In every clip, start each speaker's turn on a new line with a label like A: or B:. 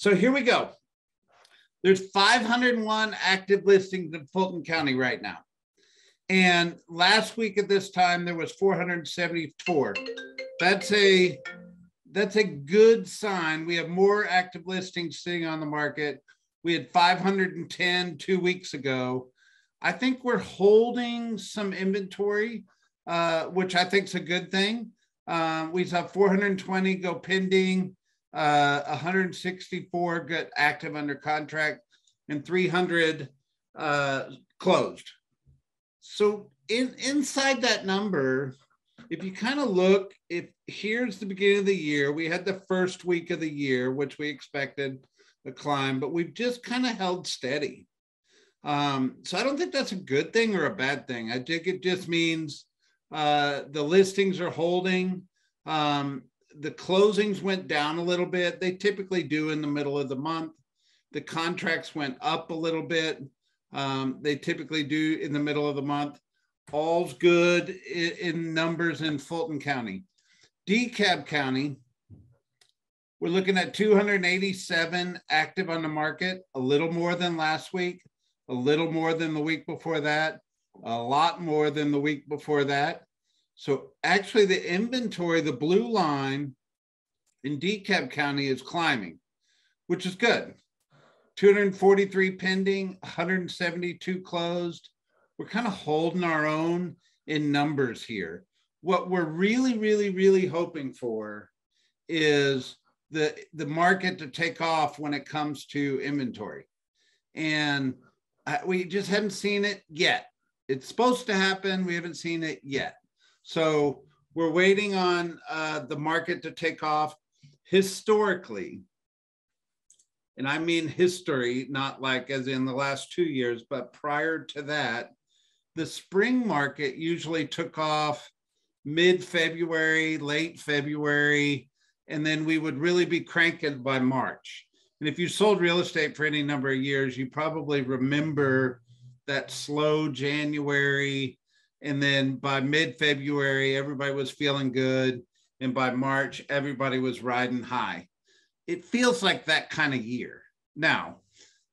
A: So here we go. There's 501 active listings in Fulton County right now. And last week at this time, there was 474. That's a that's a good sign. We have more active listings sitting on the market. We had 510 two weeks ago. I think we're holding some inventory, uh, which I think is a good thing. Uh, we saw 420 go pending, uh, 164 got active under contract, and 300 uh, closed. So in inside that number, if you kind of look, if here's the beginning of the year, we had the first week of the year, which we expected a climb, but we've just kind of held steady. Um, so I don't think that's a good thing or a bad thing. I think it just means uh, the listings are holding. Um, the closings went down a little bit. They typically do in the middle of the month. The contracts went up a little bit. Um, they typically do in the middle of the month. All's good in, in numbers in Fulton County. DeKalb County, we're looking at 287 active on the market, a little more than last week, a little more than the week before that, a lot more than the week before that. So actually the inventory, the blue line in DeKalb County is climbing, which is good. 243 pending, 172 closed. We're kind of holding our own in numbers here. What we're really, really, really hoping for is the the market to take off when it comes to inventory, and we just haven't seen it yet. It's supposed to happen. We haven't seen it yet. So we're waiting on uh, the market to take off. Historically, and I mean history, not like as in the last two years, but prior to that, the spring market usually took off mid February, late February, and then we would really be cranking by March. And if you sold real estate for any number of years, you probably remember that slow January. And then by mid February, everybody was feeling good. And by March, everybody was riding high it feels like that kind of year. Now,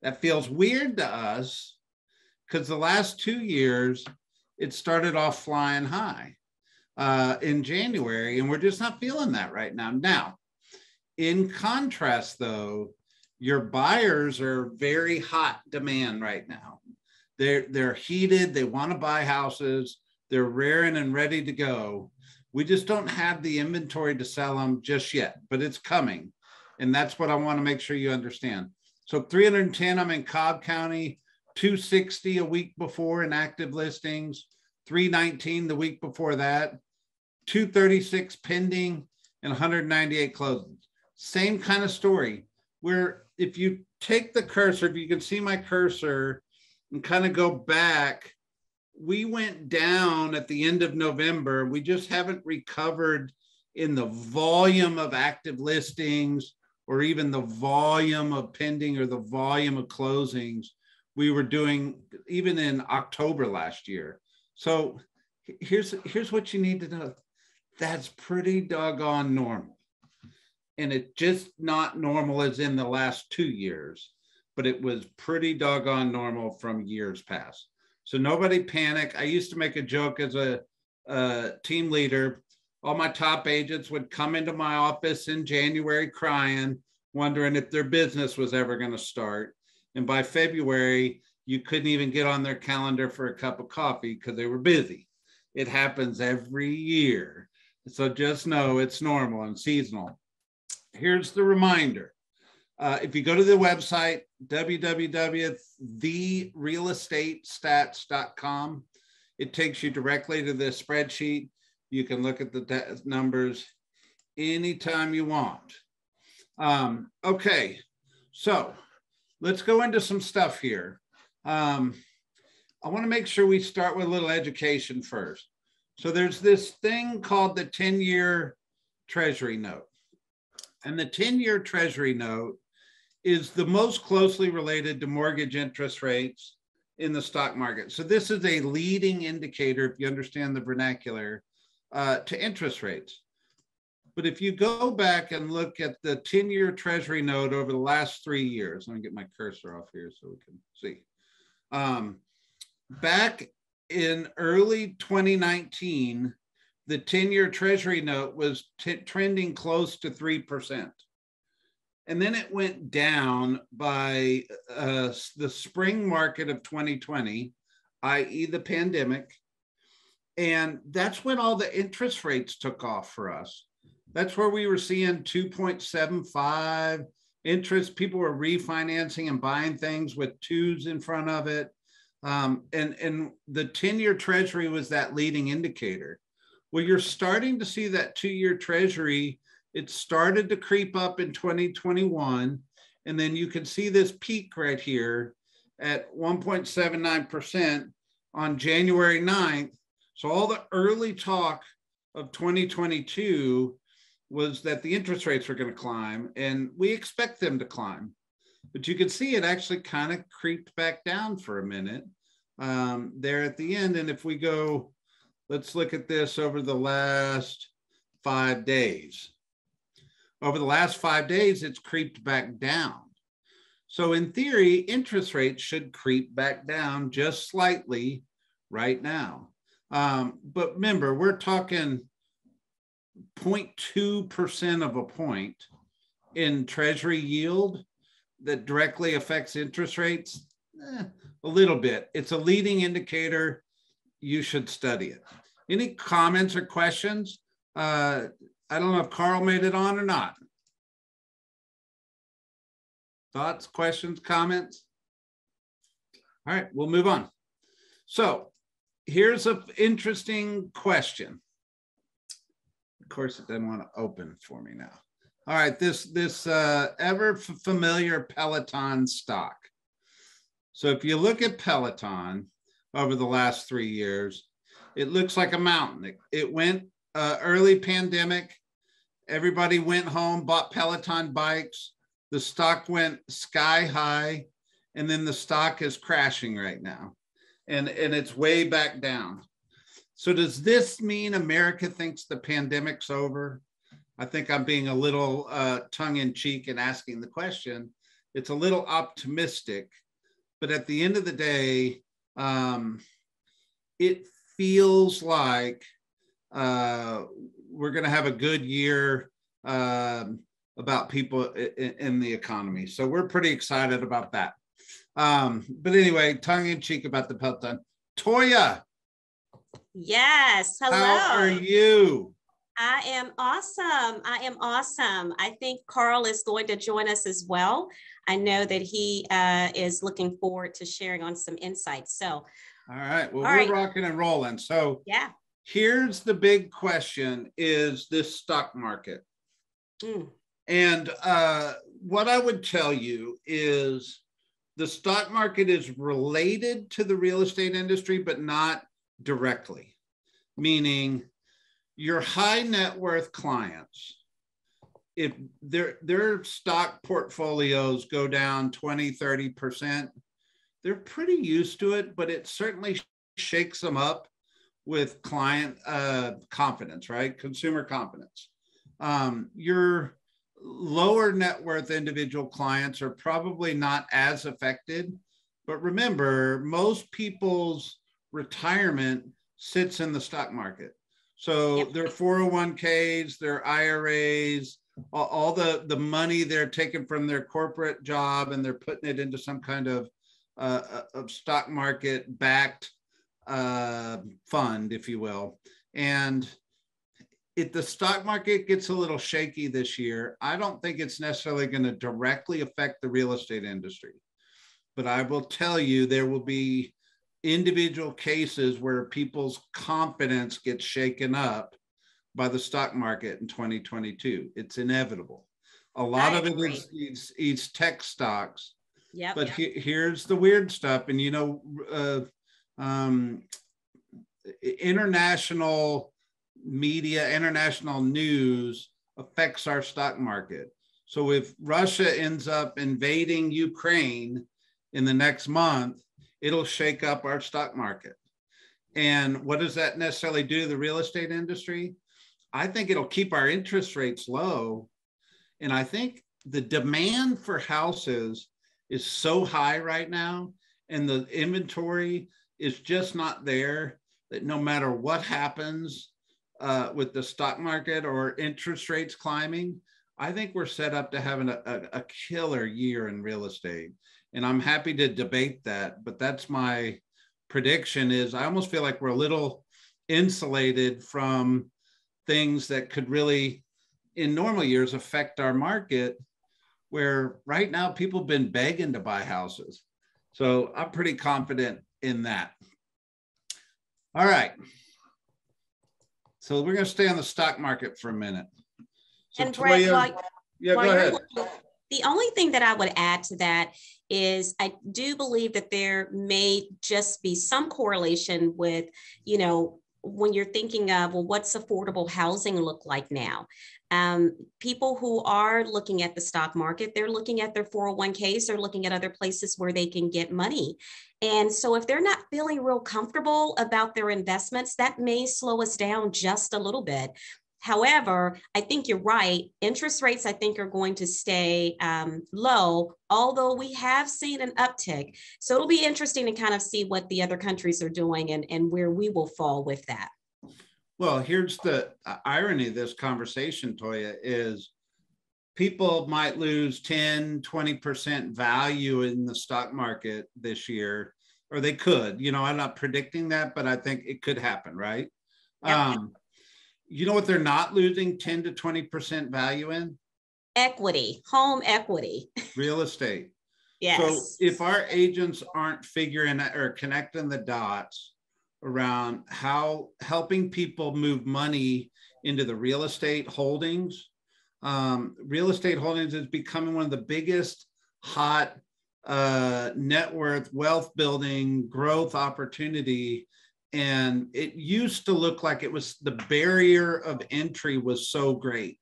A: that feels weird to us because the last two years, it started off flying high uh, in January, and we're just not feeling that right now. Now, in contrast, though, your buyers are very hot demand right now. They're they're heated. They want to buy houses. They're raring and ready to go. We just don't have the inventory to sell them just yet, but it's coming. And that's what I want to make sure you understand. So 310, I'm in Cobb County, 260 a week before in active listings, 319 the week before that, 236 pending, and 198 closings. Same kind of story. Where if you take the cursor, if you can see my cursor and kind of go back, we went down at the end of November. We just haven't recovered in the volume of active listings or even the volume of pending or the volume of closings we were doing even in October last year. So here's here's what you need to know. That's pretty doggone normal. And it's just not normal as in the last two years, but it was pretty doggone normal from years past. So nobody panic. I used to make a joke as a, a team leader all my top agents would come into my office in January crying, wondering if their business was ever going to start. And by February, you couldn't even get on their calendar for a cup of coffee because they were busy. It happens every year. So just know it's normal and seasonal. Here's the reminder. Uh, if you go to the website, www.therealestatestats.com, it takes you directly to the spreadsheet. You can look at the numbers anytime you want. Um, okay, so let's go into some stuff here. Um, I want to make sure we start with a little education first. So there's this thing called the 10 year treasury note. And the 10 year treasury note is the most closely related to mortgage interest rates in the stock market. So this is a leading indicator, if you understand the vernacular, uh, to interest rates. But if you go back and look at the 10 year Treasury note over the last three years, let me get my cursor off here so we can see. Um, back in early 2019, the 10 year Treasury note was trending close to 3%. And then it went down by uh, the spring market of 2020, i.e., the pandemic. And that's when all the interest rates took off for us. That's where we were seeing 2.75 interest. People were refinancing and buying things with twos in front of it. Um, and, and the 10 year treasury was that leading indicator. Well, you're starting to see that two year treasury. It started to creep up in 2021. And then you can see this peak right here at 1.79% on January 9th. So all the early talk of 2022 was that the interest rates were going to climb, and we expect them to climb. But you can see it actually kind of creeped back down for a minute um, there at the end. And if we go, let's look at this over the last five days. Over the last five days, it's creeped back down. So, in theory, interest rates should creep back down just slightly right now. Um, but remember, we're talking 0.2% of a point in treasury yield that directly affects interest rates? Eh, a little bit. It's a leading indicator. You should study it. Any comments or questions? Uh, I don't know if Carl made it on or not. Thoughts, questions, comments? All right, we'll move on. So here's an interesting question. Of course, it doesn't want to open for me now. All right, this this uh, ever familiar Peloton stock. So if you look at Peloton over the last three years, it looks like a mountain. It, it went uh, early pandemic. Everybody went home, bought Peloton bikes. The stock went sky high, and then the stock is crashing right now, and and it's way back down. So does this mean America thinks the pandemic's over? I think I'm being a little uh, tongue in cheek in asking the question. It's a little optimistic, but at the end of the day, um, it feels like uh, we're going to have a good year um, about people in, in, the economy. So we're pretty excited about that. Um, but anyway, tongue in cheek about the Peloton. Toya,
B: Yes. Hello.
A: How are you?
B: I am awesome. I am awesome. I think Carl is going to join us as well. I know that he uh, is looking forward to sharing on some insights. So, all
A: right. Well, all we're right. rocking and rolling. So,
B: yeah.
A: Here's the big question: Is this stock market? Mm. And uh, what I would tell you is the stock market is related to the real estate industry, but not directly, meaning your high net worth clients, if their their stock portfolios go down 20, 30%, they're pretty used to it, but it certainly shakes them up with client uh, confidence, right? Consumer confidence. Um, your lower net worth individual clients are probably not as affected. But remember, most people's retirement sits in the stock market. So yep. their 401ks, their IRAs, all, all, the, the money they're taking from their corporate job and they're putting it into some kind of, uh, uh of stock market backed uh, fund, if you will. And if the stock market gets a little shaky this year, I don't think it's necessarily going to directly affect the real estate industry. But I will tell you, there will be individual cases where people's confidence gets shaken up by the stock market in 2022. It's inevitable. A lot I of agree. it is, is, is tech stocks.
B: Yeah.
A: But he, here's the weird stuff. And, you know, uh, um, international media, international news affects our stock market. So if Russia ends up invading Ukraine in the next month, it'll shake up our stock market. And what does that necessarily do to the real estate industry? I think it'll keep our interest rates low. And I think the demand for houses is so high right now, and the inventory is just not there that no matter what happens uh, with the stock market or interest rates climbing, I think we're set up to have an, a, a killer year in real estate. And I'm happy to debate that, but that's my prediction is I almost feel like we're a little insulated from things that could really in normal years affect our market where right now people have been begging to buy houses. So I'm pretty confident in that. All right. So we're going to stay on the stock market for a minute.
B: So and Brett, Toya, while, yeah, go ahead. Looking, the only thing that I would add to that is I do believe that there may just be some correlation with, you know, when you're thinking of, well, what's affordable housing look like now? Um, people who are looking at the stock market, they're looking at their 401ks, they're looking at other places where they can get money. And so if they're not feeling real comfortable about their investments, that may slow us down just a little bit. However, I think you're right. Interest rates, I think, are going to stay um, low, although we have seen an uptick. So it'll be interesting to kind of see what the other countries are doing and, and where we will fall with that.
A: Well, here's the uh, irony of this conversation, Toya, is people might lose 10, 20% value in the stock market this year, or they could. You know, I'm not predicting that, but I think it could happen, right? Yeah. Um, you know what they're not losing 10 to 20% value in?
B: Equity, home equity.
A: Real estate.
B: yes.
A: So if our agents aren't figuring or connecting the dots around how helping people move money into the real estate holdings, um, real estate holdings is becoming one of the biggest hot uh, net worth wealth building growth opportunity. And it used to look like it was the barrier of entry was so great.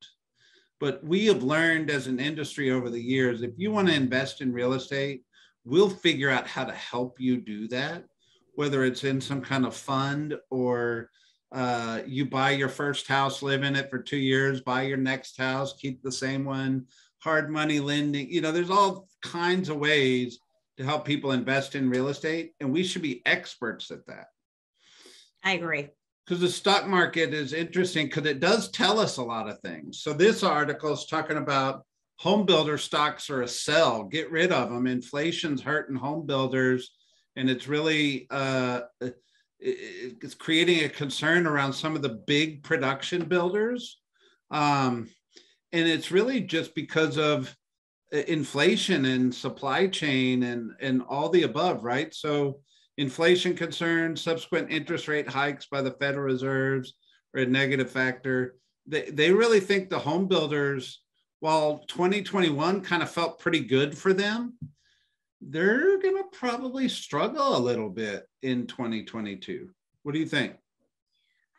A: But we have learned as an industry over the years if you want to invest in real estate we'll figure out how to help you do that whether it's in some kind of fund or uh, you buy your first house live in it for two years buy your next house keep the same one hard money lending you know there's all kinds of ways to help people invest in real estate and we should be experts at that
B: I agree.
A: Because the stock market is interesting because it does tell us a lot of things. So this article is talking about home builder stocks are a sell. Get rid of them. Inflation's hurting home builders, and it's really uh, it's creating a concern around some of the big production builders. Um, and it's really just because of uh, inflation and supply chain and and all the above, right? So inflation concerns, subsequent interest rate hikes by the Federal Reserves are a negative factor. They, they really think the home builders, while 2021 kind of felt pretty good for them, they're going to probably struggle a little bit in 2022. What do you think?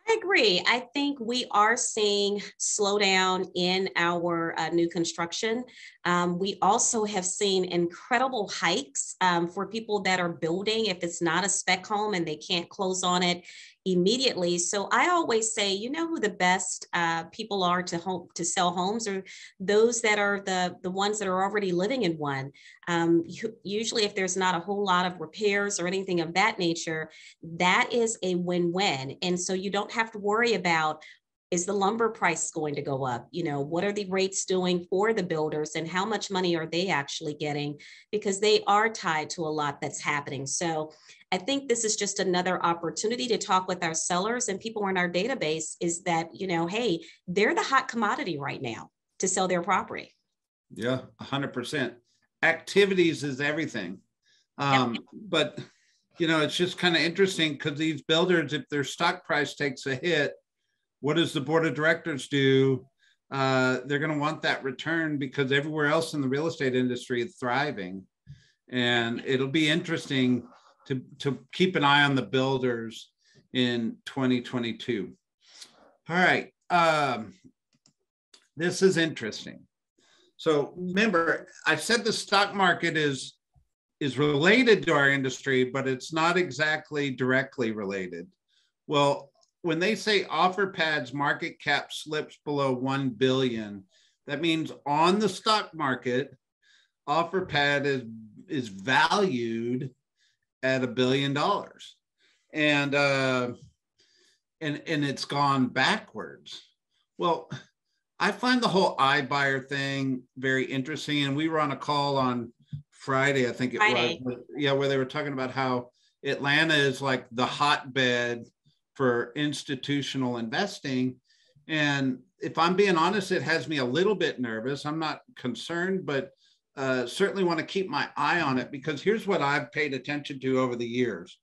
B: I agree. I think we are seeing slowdown in our uh, new construction. Um, we also have seen incredible hikes um, for people that are building. If it's not a spec home and they can't close on it immediately. So I always say, you know who the best uh, people are to home to sell homes are those that are the the ones that are already living in one. Um, usually, if there's not a whole lot of repairs or anything of that nature, that is a win-win. And so you don't have to worry about is the lumber price going to go up you know what are the rates doing for the builders and how much money are they actually getting because they are tied to a lot that's happening so I think this is just another opportunity to talk with our sellers and people in our database is that, you know, hey, they're the hot commodity right now to sell their property.
A: Yeah, 100%. Activities is everything. Um, But, you know, it's just kind of interesting because these builders, if their stock price takes a hit, what does the board of directors do? Uh, they're going to want that return because everywhere else in the real estate industry is thriving. And it'll be interesting to, to keep an eye on the builders in 2022. All right. Um, this is interesting. So remember, I said the stock market is is related to our industry, but it's not exactly directly related. Well, when they say OfferPad's market cap slips below 1 billion, that means on the stock market, OfferPad is is valued at a billion dollars, and uh, and and it's gone backwards. Well, I find the whole iBuyer thing very interesting, and we were on a call on Friday, I think it Friday. was, yeah, where they were talking about how Atlanta is like the hotbed for institutional investing. And if I'm being honest, it has me a little bit nervous. I'm not concerned, but uh, certainly want to keep my eye on it because here's what I've paid attention to over the years.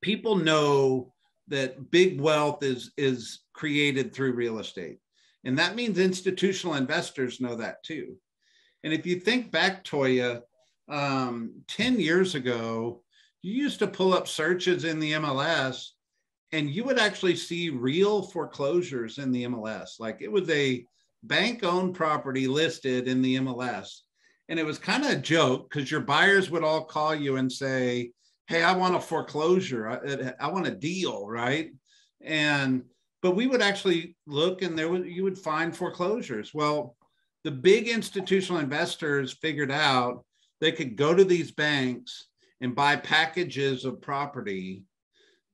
A: People know that big wealth is is created through real estate, and that means institutional investors know that too. And if you think back, Toya, um, ten years ago, you used to pull up searches in the MLS and you would actually see real foreclosures in the MLS. Like it was a bank owned property listed in the MLS. And it was kind of a joke because your buyers would all call you and say, Hey, I want a foreclosure. I, I want a deal, right? And but we would actually look and there would you would find foreclosures. Well, the big institutional investors figured out they could go to these banks and buy packages of property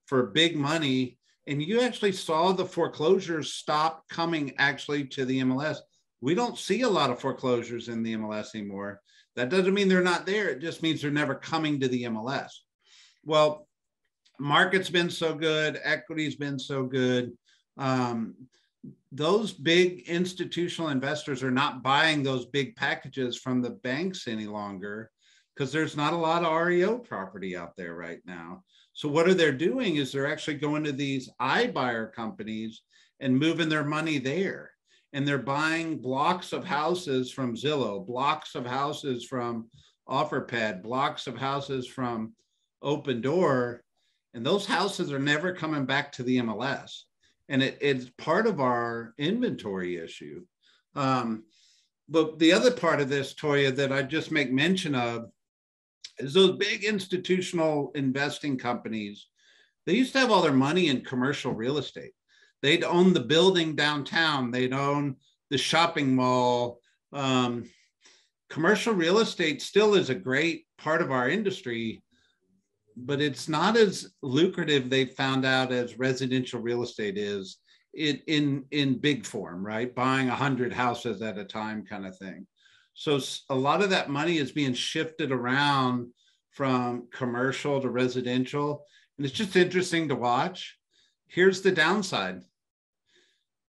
A: for big money and you actually saw the foreclosures stop coming actually to the MLS. We don't see a lot of foreclosures in the MLS anymore. That doesn't mean they're not there. It just means they're never coming to the MLS. Well, market's been so good, equity's been so good. Um, those big institutional investors are not buying those big packages from the banks any longer because there's not a lot of REO property out there right now. So what are they doing is they're actually going to these iBuyer companies and moving their money there. And they're buying blocks of houses from Zillow, blocks of houses from OfferPad, blocks of houses from Opendoor. And those houses are never coming back to the MLS. And it, it's part of our inventory issue. Um, but the other part of this, Toya, that I just make mention of is those big institutional investing companies, they used to have all their money in commercial real estate. They'd own the building downtown, they'd own the shopping mall. Um, commercial real estate still is a great part of our industry, but it's not as lucrative, they found out, as residential real estate is in, in, in big form, right? Buying 100 houses at a time kind of thing. So a lot of that money is being shifted around from commercial to residential. And it's just interesting to watch. Here's the downside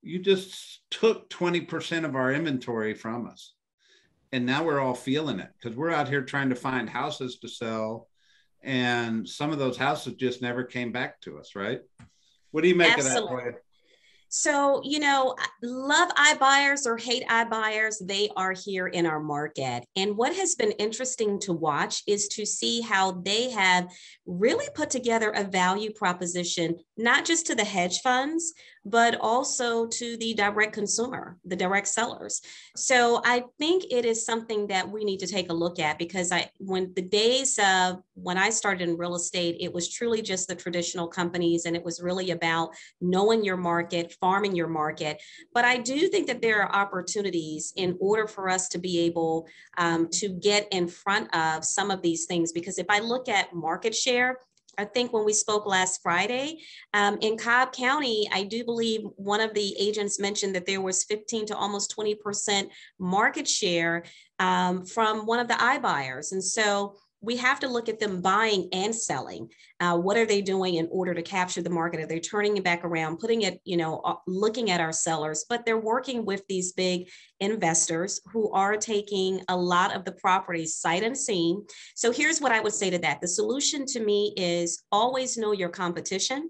A: you just took 20% of our inventory from us. And now we're all feeling it because we're out here trying to find houses to sell. And some of those houses just never came back to us, right? What do you make Absolutely. of that?
B: So, you know, love iBuyers or hate iBuyers, they are here in our market. And what has been interesting to watch is to see how they have really put together a value proposition, not just to the hedge funds, but also to the direct consumer, the direct sellers. So I think it is something that we need to take a look at because I, when the days of when I started in real estate, it was truly just the traditional companies and it was really about knowing your market, farming your market. But I do think that there are opportunities in order for us to be able um, to get in front of some of these things. Because if I look at market share, I think when we spoke last Friday um, in Cobb County, I do believe one of the agents mentioned that there was 15 to almost 20% market share um, from one of the iBuyers. And so we have to look at them buying and selling. Uh, what are they doing in order to capture the market? Are they turning it back around, putting it, you know, uh, looking at our sellers? But they're working with these big investors who are taking a lot of the properties sight unseen. So here's what I would say to that. The solution to me is always know your competition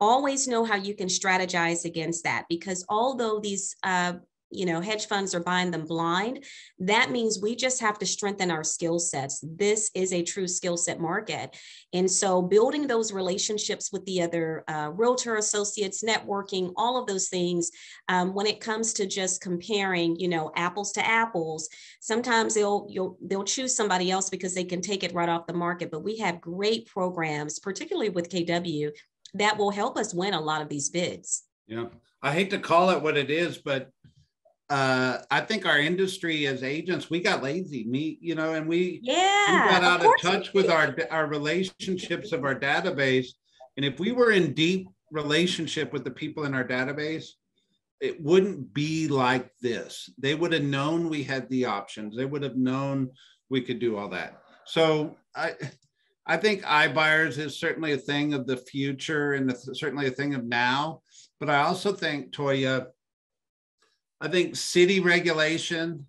B: always know how you can strategize against that because although these uh, you know hedge funds are buying them blind that means we just have to strengthen our skill sets this is a true skill set market and so building those relationships with the other uh, realtor associates networking all of those things um, when it comes to just comparing you know apples to apples sometimes they'll you'll, they'll choose somebody else because they can take it right off the market but we have great programs particularly with kw that will help us win a lot of these bids.
A: Yeah. I hate to call it what it is, but uh, I think our industry as agents, we got lazy. Me, you know, and we,
B: yeah,
A: we got out of, of touch with our our relationships of our database. And if we were in deep relationship with the people in our database, it wouldn't be like this. They would have known we had the options. They would have known we could do all that. So I I think iBuyers is certainly a thing of the future and certainly a thing of now. But I also think Toya, I think city regulation,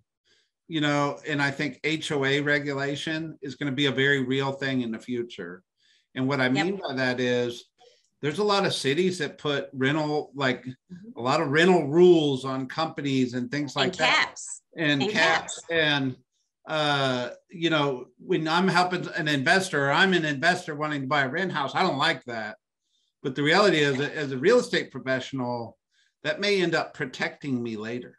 A: you know, and I think HOA regulation is going to be a very real thing in the future. And what I mean yep. by that is there's a lot of cities that put rental like mm-hmm. a lot of rental rules on companies and things like
B: and
A: that
B: caps.
A: and, and caps. caps and uh you know when i'm helping an investor i'm an investor wanting to buy a rent house i don't like that but the reality is as a real estate professional that may end up protecting me later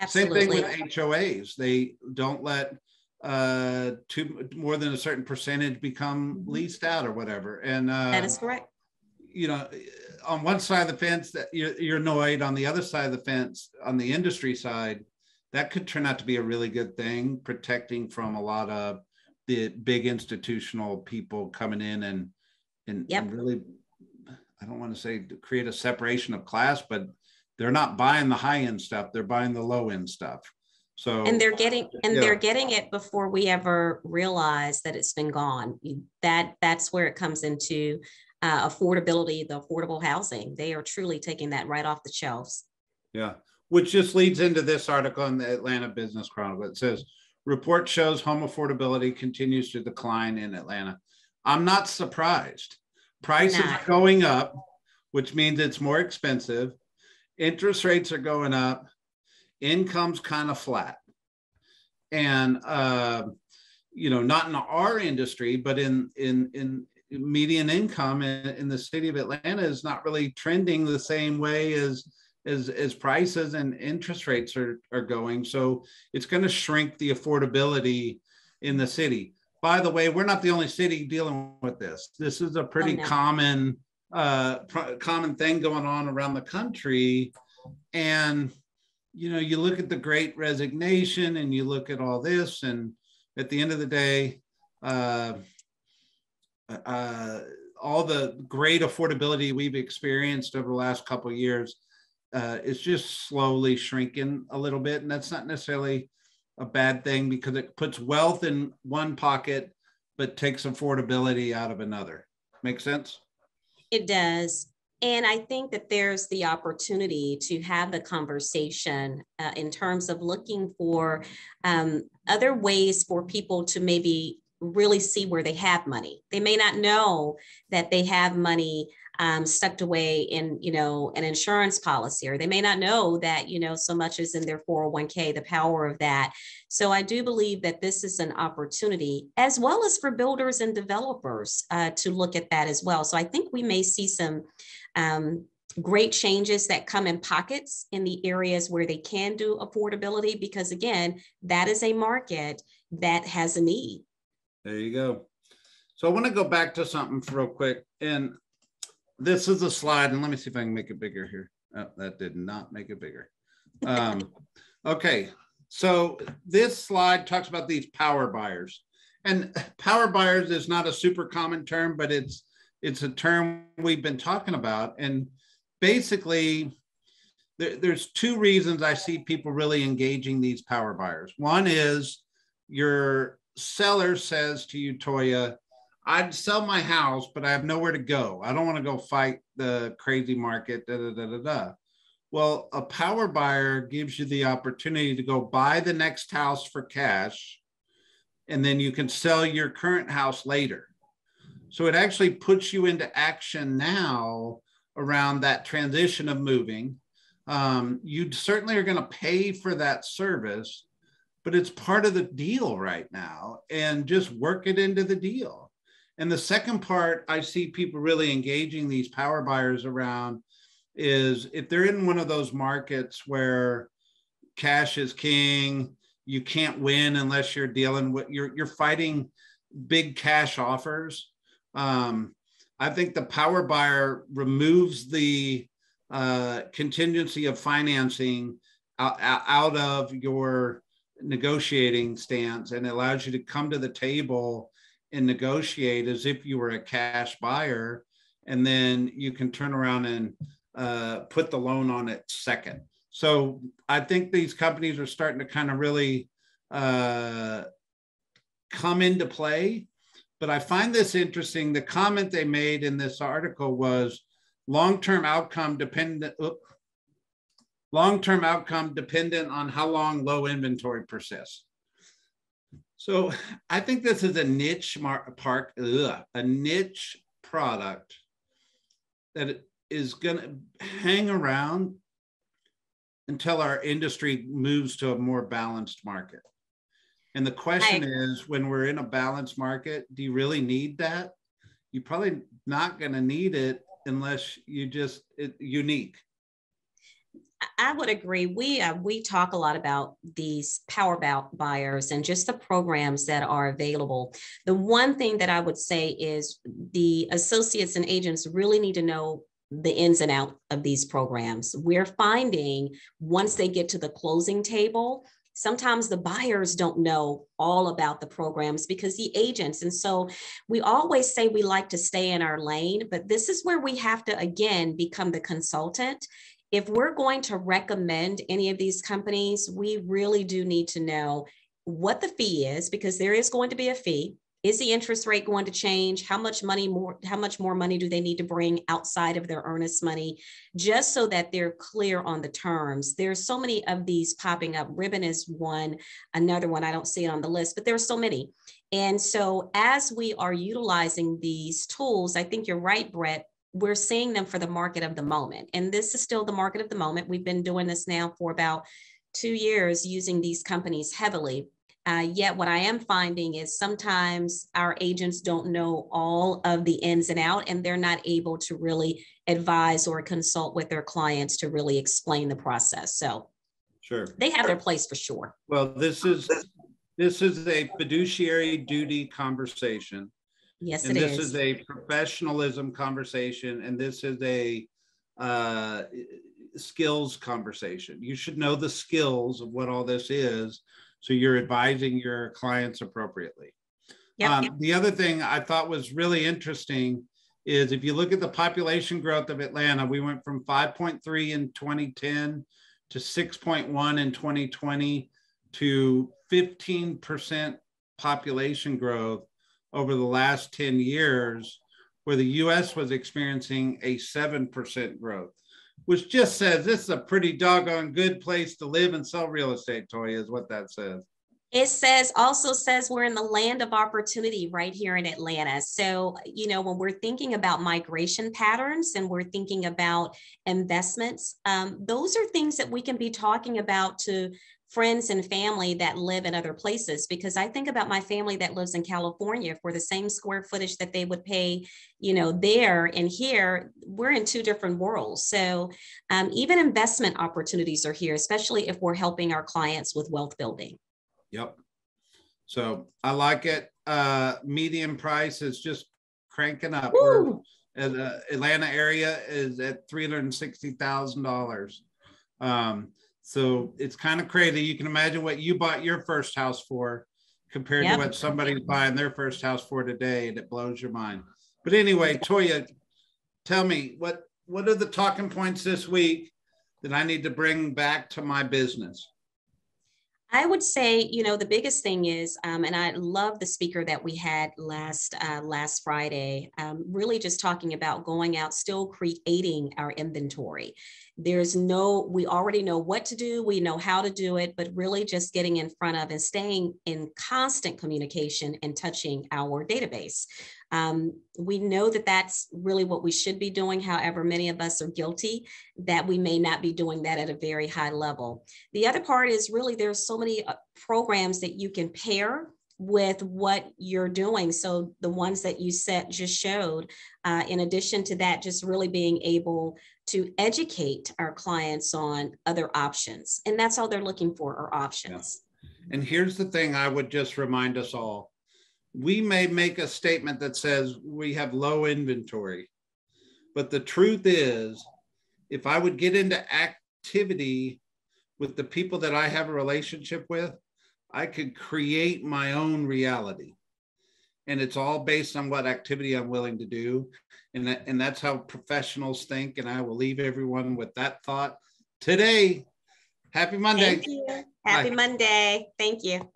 A: Absolutely. same thing with hoas they don't let uh two more than a certain percentage become mm-hmm. leased out or whatever and uh
B: that is correct
A: you know, on one side of the fence that you're, you're annoyed, on the other side of the fence, on the industry side, that could turn out to be a really good thing, protecting from a lot of the big institutional people coming in and and, yep. and really, I don't want to say to create a separation of class, but they're not buying the high end stuff; they're buying the low end stuff. So
B: and they're getting and yeah. they're getting it before we ever realize that it's been gone. That that's where it comes into uh, affordability, the affordable housing. They are truly taking that right off the shelves.
A: Yeah, which just leads into this article in the Atlanta Business Chronicle. It says, report shows home affordability continues to decline in Atlanta. I'm not surprised. Prices are going up, which means it's more expensive. Interest rates are going up. Income's kind of flat. And, uh, you know, not in our industry, but in in in median income in, in, the city of Atlanta is not really trending the same way as as, as prices and interest rates are, are going. So it's going to shrink the affordability in the city. By the way, we're not the only city dealing with this. This is a pretty oh, no. common uh, common thing going on around the country. And you know, you look at the Great Resignation, and you look at all this, and at the end of the day, uh, uh, all the great affordability we've experienced over the last couple of years uh, is just slowly shrinking a little bit, and that's not necessarily a bad thing because it puts wealth in one pocket but takes affordability out of another. Make sense?
B: It does. And I think that there's the opportunity to have the conversation uh, in terms of looking for um, other ways for people to maybe really see where they have money. They may not know that they have money um, stuck away in, you know, an insurance policy, or they may not know that, you know, so much is in their 401k, the power of that. So I do believe that this is an opportunity, as well as for builders and developers uh, to look at that as well. So I think we may see some um, great changes that come in pockets in the areas where they can do affordability, because again, that is a market that has a need.
A: There you go. So I want to go back to something real quick. And this is a slide, and let me see if I can make it bigger here. Oh, that did not make it bigger. Um, okay, so this slide talks about these power buyers. And power buyers is not a super common term, but it's it's a term we've been talking about. And basically, there, there's two reasons I see people really engaging these power buyers. One is you're seller says to you, Toya, I'd sell my house, but I have nowhere to go. I don't want to go fight the crazy market. Da, da, da, da, da. Well, a power buyer gives you the opportunity to go buy the next house for cash, and then you can sell your current house later. So it actually puts you into action now around that transition of moving. Um, you certainly are going to pay for that service, but it's part of the deal right now and just work it into the deal. And the second part I see people really engaging these power buyers around is if they're in one of those markets where cash is king, you can't win unless you're dealing with you're you're fighting big cash offers. Um, I think the power buyer removes the uh, contingency of financing out, out of your negotiating stance and allows you to come to the table and negotiate as if you were a cash buyer and then you can turn around and uh, put the loan on it second. So i think these companies are starting to kind of really uh, come into play. But i find this interesting. The comment they made in this article was long-term outcome dependent long-term outcome dependent on how long low inventory persists. So I think this is a niche mar- park, ugh, a niche product that is going to hang around until our industry moves to a more balanced market. And the question I, is when we're in a balanced market, do you really need that? You're probably not going to need it unless you just it, unique.
B: I would agree. We uh, we talk a lot about these power buyers and just the programs that are available. The one thing that I would say is the associates and agents really need to know the ins and out of these programs. We're finding once they get to the closing table, sometimes the buyers don't know all about the programs because the agents and so we always say we like to stay in our lane but this is where we have to again become the consultant if we're going to recommend any of these companies we really do need to know what the fee is because there is going to be a fee. Is the interest rate going to change? How much money more how much more money do they need to bring outside of their earnest money? Just so that they're clear on the terms. There's so many of these popping up. Ribbon is one another one i don't see it on the list but there's so many. And so as we are utilizing these tools i think you're right brett we're seeing them for the market of the moment and this is still the market of the moment we've been doing this now for about two years using these companies heavily uh, yet, what I am finding is sometimes our agents don't know all of the ins and out, and they're not able to really advise or consult with their clients to really explain the process. So,
A: sure,
B: they have their place for sure.
A: Well, this is this is a fiduciary duty conversation.
B: Yes,
A: and this
B: is.
A: is a professionalism conversation, and this is a uh, skills conversation. You should know the skills of what all this is so you're advising your clients appropriately. Yep, um, yep. The other thing I thought was really interesting is if you look at the population growth of Atlanta, we went from 5.3 in 2010 to 6.1 in 2020 to 15% population growth over the last 10 years, where the US was experiencing a 7% growth which just says this is a pretty doggone good place to live and sell real estate, Toy, is what that says.
B: It says also says we're in the land of opportunity right here in Atlanta. So, you know, when we're thinking about migration patterns and we're thinking about investments, um, those are things that we can be talking about to friends and family that live in other places because i think about my family that lives in california for the same square footage that they would pay you know there and here we're in two different worlds. So um, even investment opportunities are here especially if we're helping our clients with wealth building.
A: Yep. So i like it. Uh median price is just cranking up. And the atlanta area is at $360000 um so it's kind of crazy. You can imagine what you bought your first house for compared yep. to what somebody's buying their first house for today, and it blows your mind. But anyway, Toya, tell me what what are the talking points this week that I need to bring back to my business?
B: I would say, you know, the biggest thing is, um, and I love the speaker that we had last uh, last Friday. Um, really, just talking about going out, still creating our inventory. There's no, we already know what to do, we know how to do it, but really just getting in front of and staying in constant communication and touching our database. Um, we know that that's really what we should be doing. However, many of us are guilty that we may not be doing that at a very high level. The other part is really there's so many uh, programs that you can pair with what you're doing. So the ones that you set just showed, uh, in addition to that, just really being able to educate our clients on other options. And that's all they're looking for are options.
A: Yeah. And here's the thing I would just remind us all we may make a statement that says we have low inventory. But the truth is, if I would get into activity with the people that I have a relationship with, I could create my own reality. And it's all based on what activity I'm willing to do. And, that, and that's how professionals think. And I will leave everyone with that thought today. Happy Monday.
B: Happy Bye. Monday. Thank you.